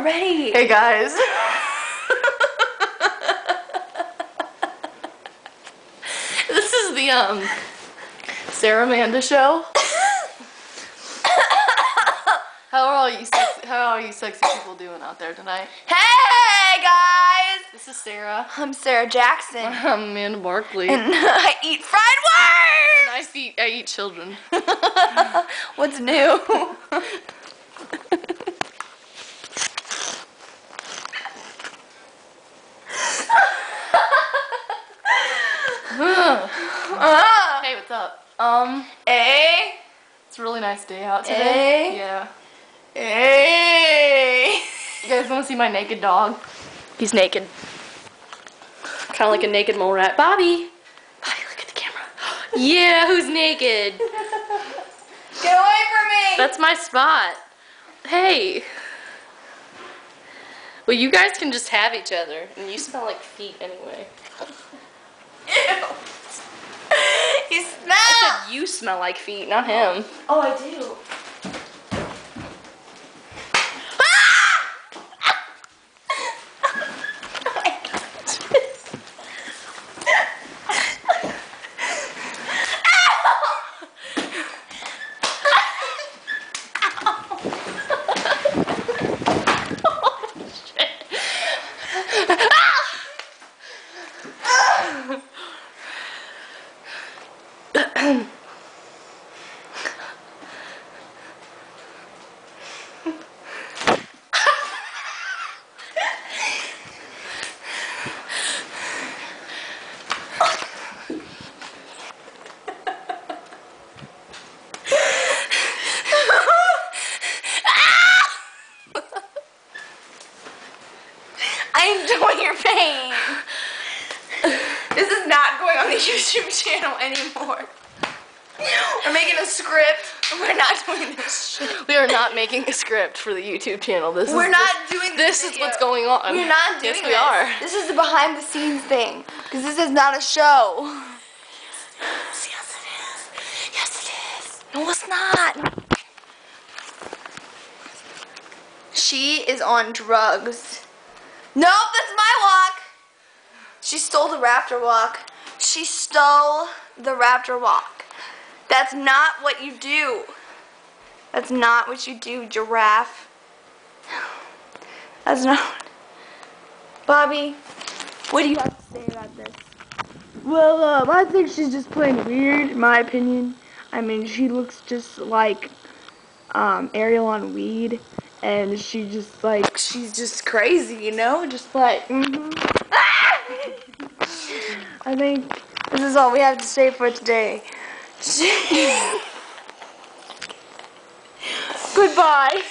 not ready. Hey guys. this is the um Sarahmanda show. How are all you sexy, how are all you sexy people doing out there tonight? Hey guys! This is Sarah. I'm Sarah Jackson. I'm Amanda Barkley. and I eat fried worms. And I eat I eat children. What's new? Hey, what's up? Um, Hey! it's a really nice day out today. Yeah. Hey! You guys want to see my naked dog? He's naked. Kind of like a naked mole rat. Bobby! Bobby, look at the camera. yeah, who's naked? Get away from me! That's my spot. Hey. Well, you guys can just have each other. And you smell like feet anyway. Ew! You I smell! said you smell like feet, not him. Oh, I do. I enjoy your pain. This is not going on the YouTube channel anymore. We're making a script. We're not doing this shit. We are not making a script for the YouTube channel. This We're is not doing This this is what's going on. We're not doing Yes, we this. are. This is the behind the scenes thing. Because this is not a show. Yes, yes it is. Yes it is. No, it's not. She is on drugs. Nope, that's my walk. She stole the raptor walk. She stole the raptor walk. That's not what you do. That's not what you do, giraffe. That's not. Bobby, what do you have to say about this? Well, um, I think she's just playing weird, in my opinion. I mean, she looks just like um, Ariel on weed, and she just like She's just crazy, you know? Just like, mhm. I think this is all we have to say for today. goodbye.